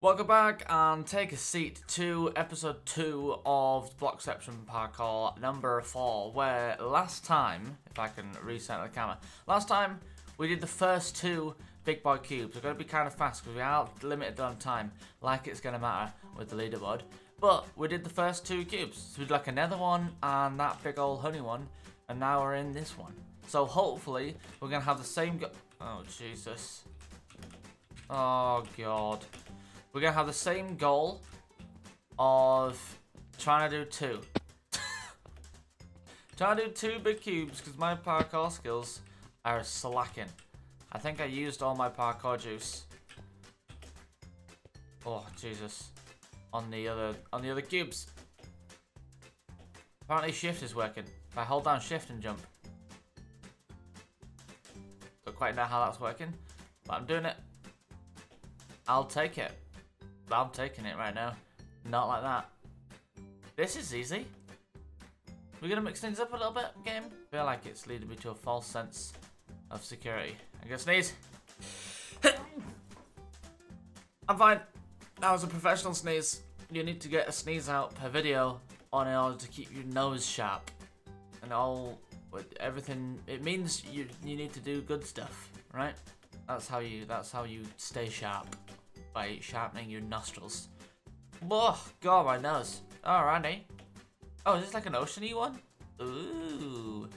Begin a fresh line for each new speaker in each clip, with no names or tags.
Welcome back and take a seat to episode 2 of Blockception Parkour number 4 where last time, if I can reset the camera, last time we did the first two big boy cubes. We're going to be kind of fast because we are limited on time like it's going to matter with the leaderboard. But we did the first two cubes. So we did like another one and that big old honey one and now we're in this one. So hopefully we're going to have the same go- Oh Jesus. Oh god. We're going to have the same goal of trying to do two. trying to do two big cubes because my parkour skills are slacking. I think I used all my parkour juice. Oh, Jesus. On the other on the other cubes. Apparently shift is working. If I hold down shift and jump. Don't quite know how that's working. But I'm doing it. I'll take it. I'm taking it right now. Not like that. This is easy. We're gonna mix things up a little bit, game. I feel like it's leading me to a false sense of security. I guess sneeze. I'm fine. That was a professional sneeze. You need to get a sneeze out per video on in order to keep your nose sharp. And all, with everything, it means you, you need to do good stuff, right? That's how you, that's how you stay sharp. By sharpening your nostrils. Oh, God, my nose. Alrighty. Eh? Oh, is this like an oceany one? Ooh.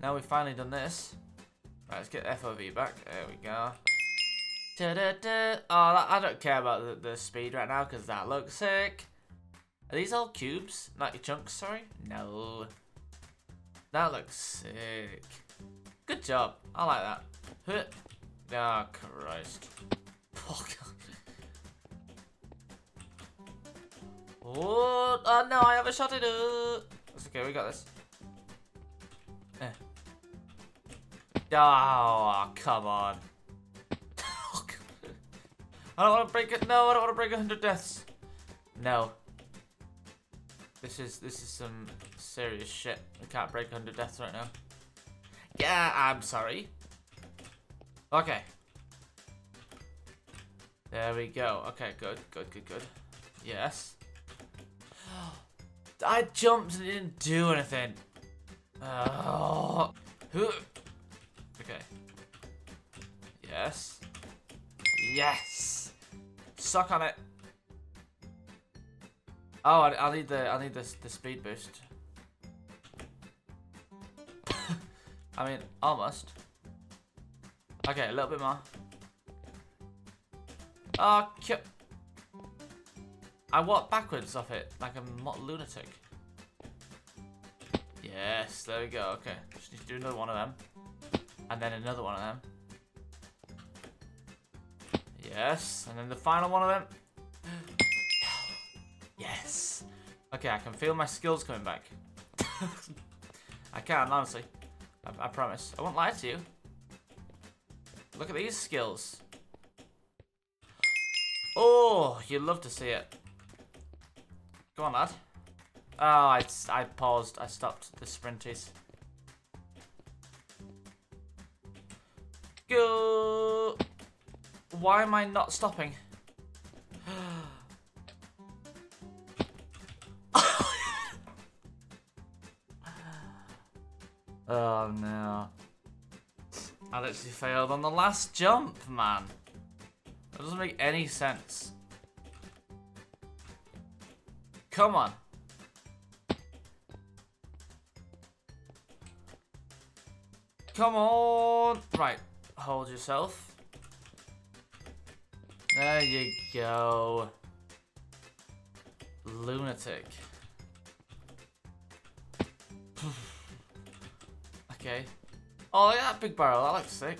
Now we've finally done this. Right, let's get FOV back. There we go. Da -da -da. Oh, I don't care about the, the speed right now because that looks sick. Are these all cubes? Not your chunks, sorry? No. That looks sick. Good job. I like that. Oh, Christ. Oh, God. Oh, oh no, I haven't shot it up. That's okay, we got this. Eh. Oh, come on. I don't want to break it. No, I don't want to break 100 deaths. No. This is this is some serious shit. I can't break 100 deaths right now. Yeah, I'm sorry. Okay. There we go. Okay, good, good, good, good. Yes. I jumped and didn't do anything. Oh. Okay. Yes. Yes. Suck on it. Oh, I, I need the I need the the speed boost. I mean, almost. Okay, a little bit more. Oh, I walk backwards off it like a lunatic. Yes, there we go. Okay, just need to do another one of them. And then another one of them. Yes, and then the final one of them. yes. Okay, I can feel my skills coming back. I can, honestly. I, I promise. I won't lie to you. Look at these skills. Oh, you'd love to see it. Go on, lad. Oh, I, I paused. I stopped the sprinties. Go. Why am I not stopping? oh no. I literally failed on the last jump, man. That doesn't make any sense. Come on. Come on. Right. Hold yourself. There you go. Lunatic. okay. Oh, look at that big barrel. That looks sick.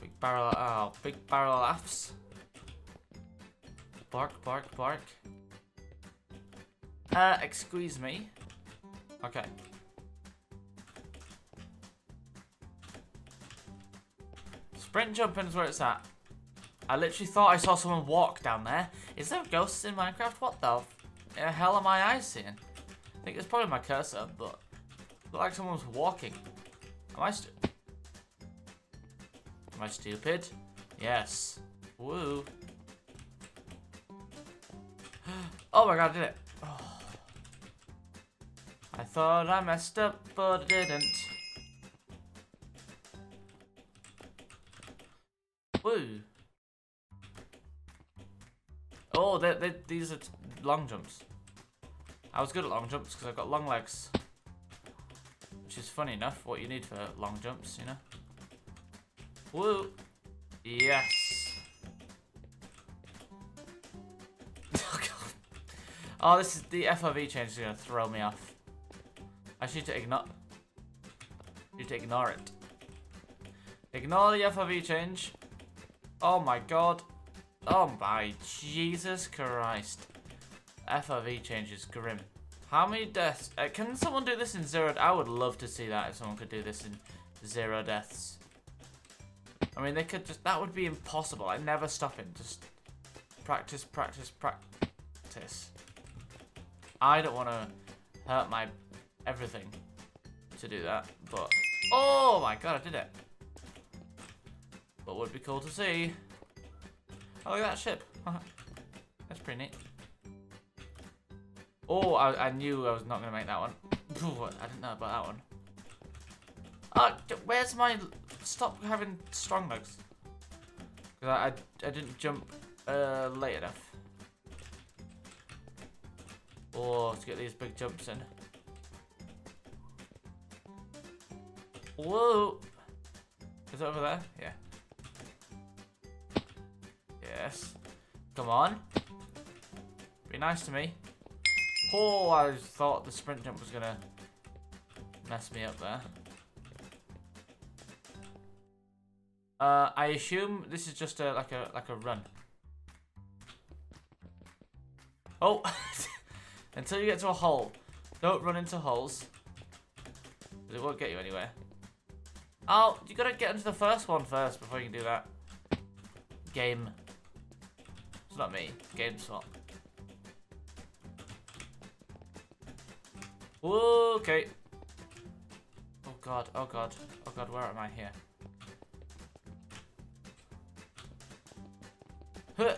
Big barrel. Oh, big barrel laughs. Bark, bark, bark. Uh, excuse me. Okay. Sprint jumping is where it's at. I literally thought I saw someone walk down there. Is there ghosts in Minecraft? What the hell am I eyes seeing? I think it's probably my cursor, but it looked like someone was walking. Am I stu- Am I stupid? Yes. Woo. Oh my god, I did it. Oh. I thought I messed up, but I didn't. Woo. Oh, they, they, these are long jumps. I was good at long jumps because I've got long legs. Which is funny enough, what you need for long jumps, you know? Woo! Yes! Oh, this is the FOV change is to throw me off. I need to ignore... need to ignore it. Ignore the FOV change. Oh my god. Oh my Jesus Christ. FOV change is grim. How many deaths? Uh, can someone do this in zero? I would love to see that if someone could do this in zero deaths. I mean, they could just, that would be impossible. I never stopping. Just practice, practice, practice. I don't want to hurt my everything to do that, but, oh my god, I did it. But would be cool to see. Oh, look at that ship. That's pretty neat. Oh, I, I knew I was not going to make that one. I didn't know about that one. Oh, where's my... Stop having strong legs. Because I, I, I, didn't jump uh, late enough. Oh, to get these big jumps in. Whoa! Is it over there? Yeah. Yes. Come on. Be nice to me. Oh, I thought the sprint jump was gonna mess me up there. Uh, I assume this is just a like a like a run. Oh, until you get to a hole, don't run into holes. It won't get you anywhere. Oh, you gotta get into the first one first before you can do that. Game. It's not me. Game swap. Okay. Oh god, oh god, oh god, where am I here? Oh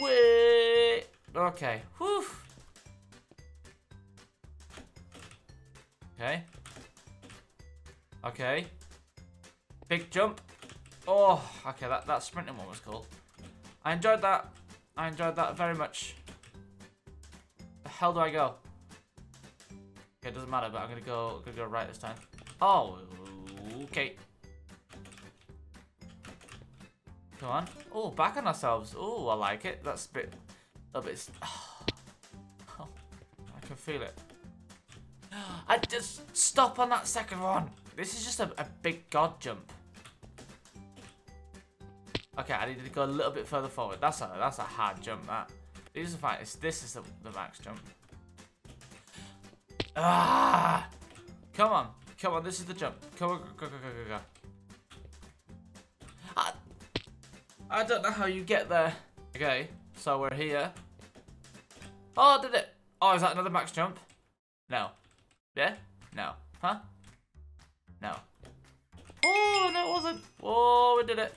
Wait! Okay, whew. Okay. Okay. Big jump. Oh, okay, that, that sprinting one was cool. I enjoyed that. I enjoyed that very much. The hell do I go? Okay, it doesn't matter, but I'm gonna go I'm gonna go right this time. Oh, okay. Come on. Oh, back on ourselves. Oh, I like it. That's a bit, a bit. Oh, I can feel it. I just stop on that second one. This is just a, a big god jump. Okay, I need to go a little bit further forward. That's a that's a hard jump. That these are fine. It's, this is the, the max jump. Ah! Come on, come on. This is the jump. Come on, go, go, go, go, go. I don't know how you get there. Okay, so we're here. Oh, did it? Oh, is that another max jump? No. Yeah? No. Huh? No. Oh, no, it wasn't. Oh, we did it.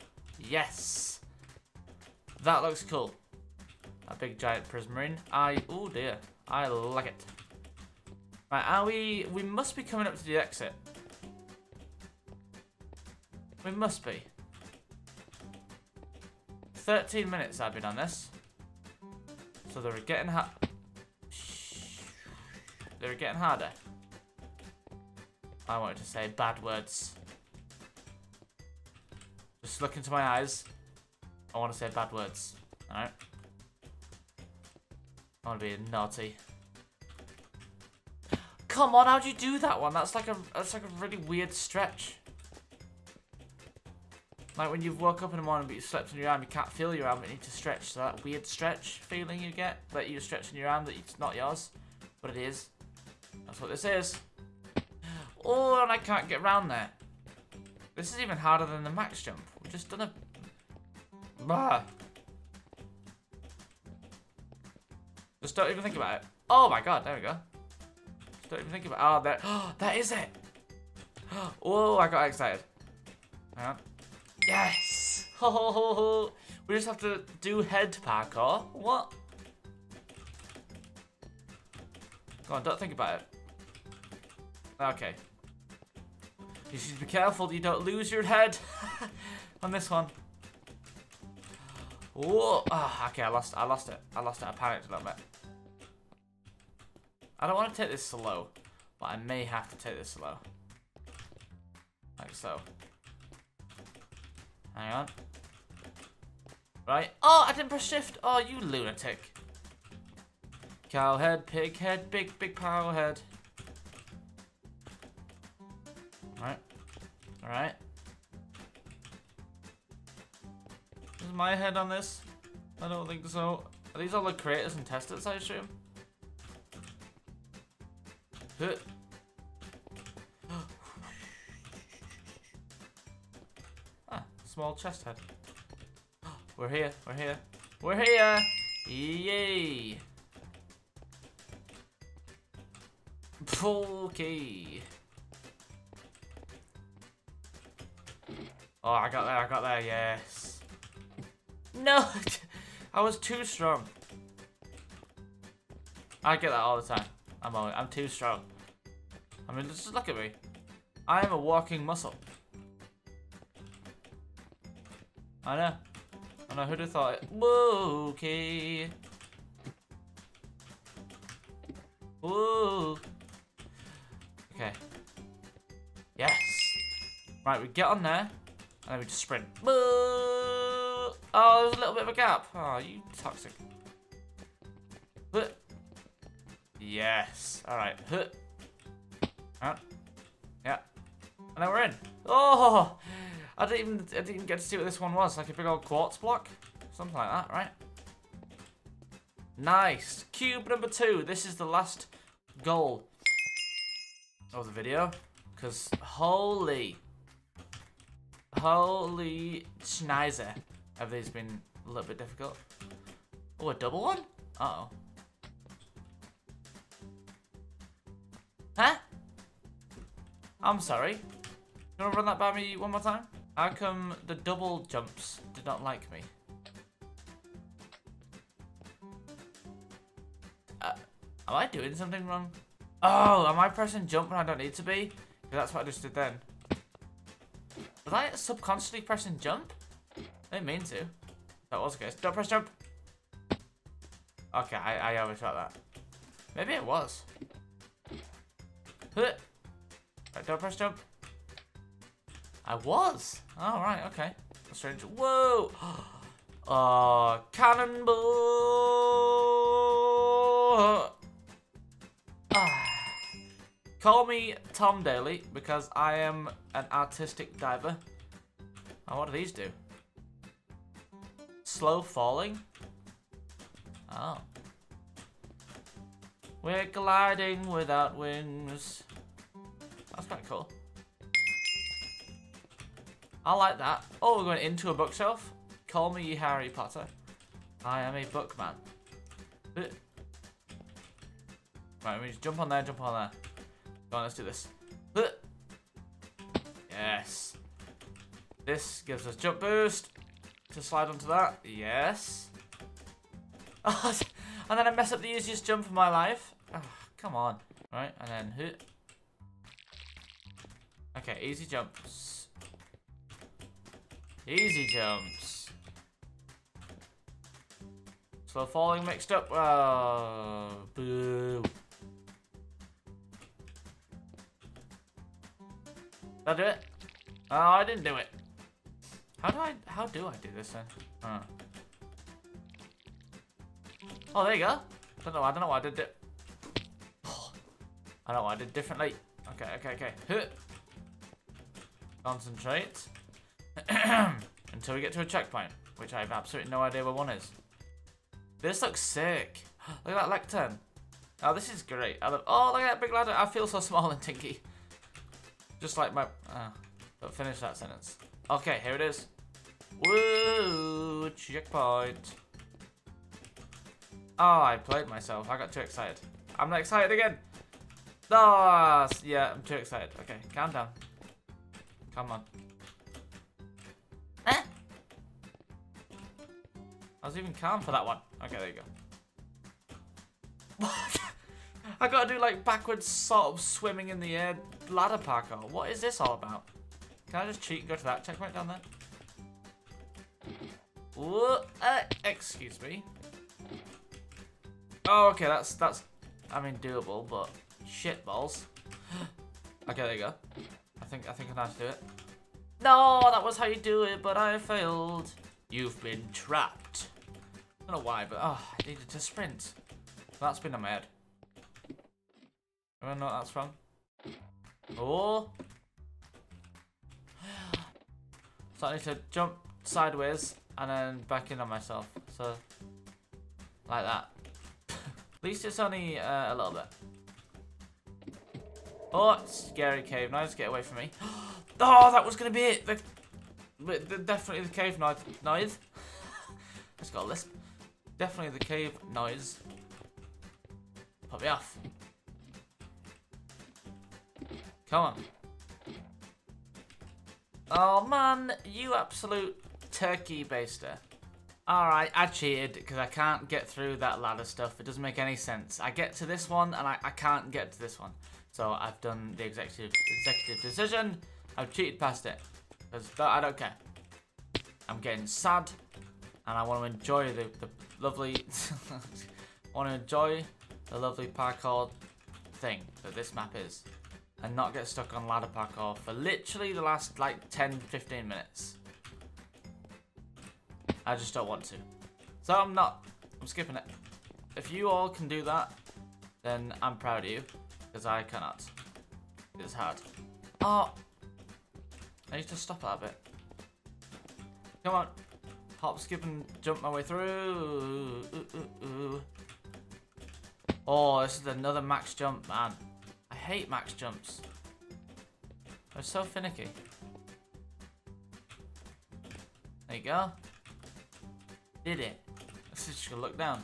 Yes. That looks cool. A big giant prismarine. I, oh dear. I like it. Right, are we, we must be coming up to the exit. We must be. 13 minutes I've been on this. So they're getting hard. They're getting harder. I wanted to say bad words. Just look into my eyes. I want to say bad words. Alright? I want to be naughty. Come on, how'd you do that one? That's like a that's like a really weird stretch. Like when you've woke up in the morning but you slept on your arm, you can't feel your arm, but you need to stretch. So that weird stretch feeling you get, that you're stretching your arm, that it's not yours, but it is. That's what this is. Oh, and I can't get around there. This is even harder than the max jump. We've just done a... Bah. Just don't even think about it. Oh my god, there we go. Don't even think about Oh, that, oh, that is it. Oh, I got excited. Hang on. Yes! We just have to do head parkour. What? Go on, don't think about it. Okay. You should be careful you don't lose your head on this one. Whoa! Oh, okay, I lost. I lost it. I lost it. I panicked a little bit. I don't want to take this slow, but I may have to take this slow, like so. Hang on. Right. Oh, I didn't press shift. Oh, you lunatic. Cow head, pig head, big, big power head. Alright. Alright. Is my head on this? I don't think so. Are these all the creators and testers, I assume? ah, small chest head. We're here, we're here. We're here! Yay! Okay. Oh, I got there, I got there, yes. No! I was too strong. I get that all the time. I'm always, I'm too strong. I mean, just look at me. I am a walking muscle. I know. I know who'd have thought it. Okay. Whoa. Okay. Yes. Right, we get on there, and then we just sprint. Oh, there's a little bit of a gap. Oh, you toxic. But yes. All right. Out. Yeah. And then we're in. Oh, I didn't even I didn't get to see what this one was. Like a big old quartz block, something like that, right? Nice. Cube number two. This is the last goal of the video. Because holy, holy schnizer, have these been a little bit difficult. Oh, a double one? Uh oh Huh? I'm sorry. You want to run that by me one more time? How come the double jumps did not like me? Uh, am I doing something wrong? Oh, am I pressing jump when I don't need to be? Because that's what I just did then. Was I subconsciously pressing jump? I didn't mean to. That was the case. Don't press jump. Okay, I, I overshot that. Maybe it was. Right, don't press jump. I was. Oh, right, okay. Strange. Whoa! Oh, cannonball! Call me Tom Daley because I am an artistic diver. Oh, what do these do? Slow falling? Oh. We're gliding without wings. That's quite cool. I like that. Oh, we're going into a bookshelf. Call me Harry Potter. I am a bookman. Right, we just jump on there, jump on there. Come on, let's do this. Yes. This gives us jump boost. To slide onto that. Yes. and then I mess up the easiest jump of my life. Oh, come on. Right, and then. Okay, easy jumps. Easy jumps. Slow falling mixed up. Oh, boo. Did I do it? Oh, I didn't do it. How do I, how do I do this then? Huh. Oh, there you go. I don't know, I don't know what I did. Oh, I don't know what I did differently. Okay, okay, okay. Concentrate. Until we get to a checkpoint, which I have absolutely no idea where one is. This looks sick. Look at that lectern. Oh, this is great. I love, oh, look at that big ladder. I feel so small and tinky. Just like my... Uh, don't finish that sentence. Okay, here it is. Woo! Checkpoint. Oh, I played myself. I got too excited. I'm not excited again. Oh, yeah, I'm too excited. Okay, calm down. Come on. I was even calm for that one. Okay, there you go. I gotta do like backwards sort of swimming in the air ladder parkour. What is this all about? Can I just cheat and go to that checkpoint down there? Uh, excuse me. Oh, okay, that's, that's, I mean, doable, but shit balls. okay, there you go. I think, I think I know how to do it. No, that was how you do it, but I failed. You've been trapped. I don't know why, but oh, I needed to sprint. That's been a mad. I don't know what that's from. Oh. So I need to jump sideways and then back in on myself. So, like that. At least it's only uh, a little bit. Oh, scary cave noise. Get away from me. oh, that was going to be it. The, the, definitely the cave noise. noise. Let's go lisp. Definitely the cave noise. Put me off. Come on. Oh man, you absolute turkey baster. Alright, I cheated because I can't get through that ladder stuff. It doesn't make any sense. I get to this one and I, I can't get to this one. So I've done the executive executive decision. I've cheated past it. Because I don't care. I'm getting sad. And I want to enjoy the, the lovely... Want to enjoy the lovely parkour thing that this map is and not get stuck on ladder parkour for literally the last like 10-15 minutes. I just don't want to. So I'm not. I'm skipping it. If you all can do that, then I'm proud of you. Because I cannot. It's hard. Oh! I need to stop that a bit. Come on. Hop, skip, and jump my way through. Ooh, ooh, ooh. Oh, this is another max jump, man I hate max jumps. They're so finicky. There you go. Did it. Let's just go look down.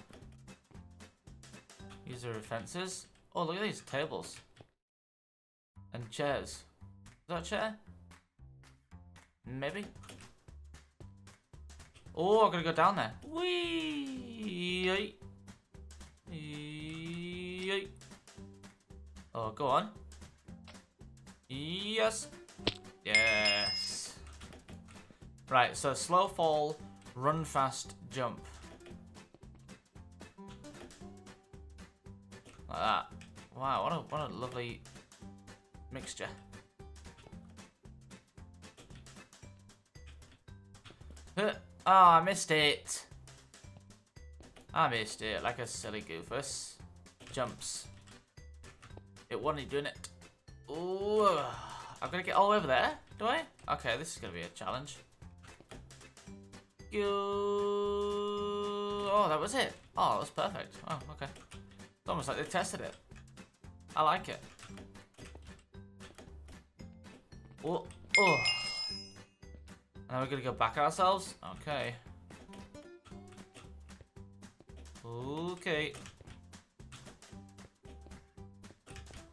These are fences. Oh, look at these tables. And chairs. Is that a chair? Maybe. Oh, I'm gonna go down there. Wee. Oh, go on. Yes. Yes. Right, so slow fall, run fast, jump. Like that. Wow, what a, what a lovely mixture. Oh, I missed it. I missed it like a silly goofus. Jumps. It wasn't doing it. Ooh, I'm gonna get all over there, do I? Okay, this is gonna be a challenge. You... Oh, that was it. Oh, that was perfect. Oh, okay. It's almost like they tested it. I like it. Oh, oh. Now we're gonna go back ourselves? Okay. Okay.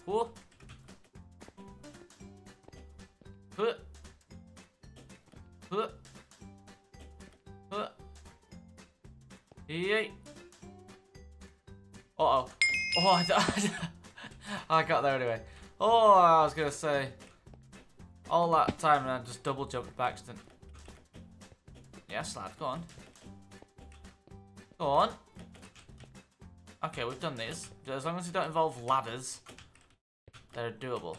Huh. Huh. Huh. Huh. Yay. Uh oh. Oh, I, I got there anyway. Oh, I was gonna say. All that time and I just double jumped back. accident. Yes, lad, go on. Go on. Okay, we've done these. As long as they don't involve ladders. They're doable.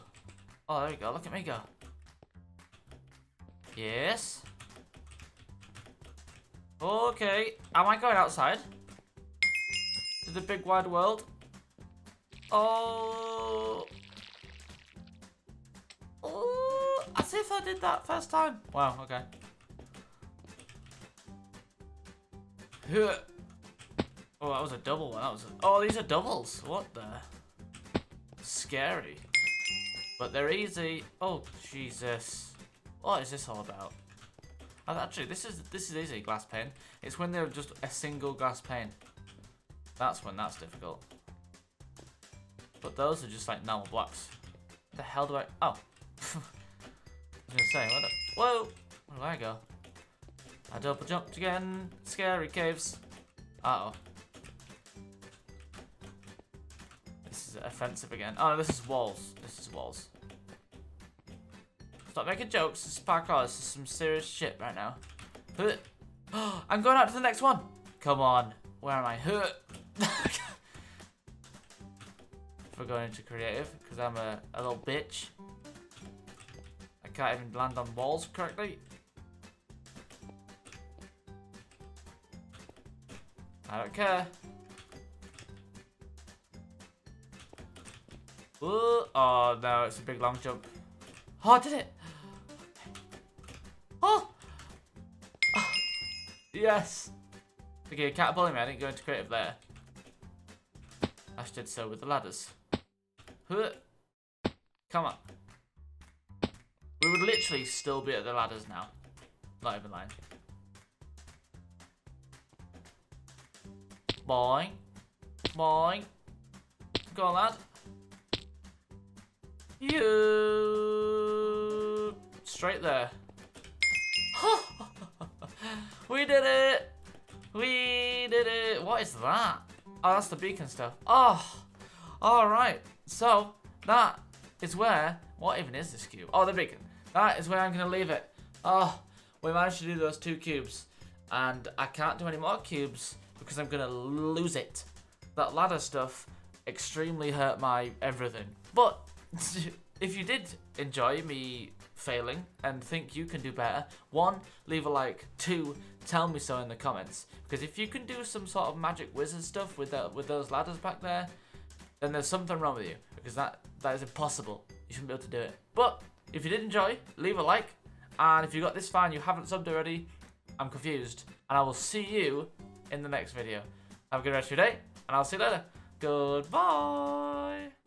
Oh, there we go. Look at me go. Yes. Okay. Am I going outside? To the big wide world? Oh. Oh. As if I did that first time. Wow, okay. Oh, that was a double one. That was a... Oh, these are doubles. What the? Scary. But they're easy. Oh, Jesus. What is this all about? Actually, this is this is easy, glass pane. It's when they're just a single glass pane. That's when that's difficult. But those are just like normal blocks. the hell do I... Oh. I was gonna say, what the... Whoa! Where do I go? I double jumped again. Scary caves. Uh oh This is offensive again. Oh, this is walls. This is walls. Stop making jokes. This is parkour. This is some serious shit right now. I'm going out to the next one. Come on. Where am I? Hurt. For going into creative, because I'm a, a little bitch. I can't even land on walls correctly. I don't care. Ooh, oh no, it's a big long jump. Oh, I did it! Oh! oh. Yes! Okay, you can't bully me, I didn't go into creative there. Ash did so with the ladders. Come on. We would literally still be at the ladders now. Not even lying. Boing. Boing. Go on, lad. You. Straight there. we did it! We did it! What is that? Oh, that's the beacon stuff. Oh! Alright. So, that is where... What even is this cube? Oh, the beacon. That is where I'm going to leave it. Oh, we managed to do those two cubes. And I can't do any more cubes because I'm going to lose it. That ladder stuff extremely hurt my everything. But if you did enjoy me failing and think you can do better, one, leave a like. Two, tell me so in the comments. Because if you can do some sort of magic wizard stuff with the, with those ladders back there, then there's something wrong with you. Because that, that is impossible. You shouldn't be able to do it. But if you did enjoy, leave a like. And if you got this far and you haven't subbed already, I'm confused. And I will see you in the next video. Have a good rest of your day, and I'll see you later. Goodbye.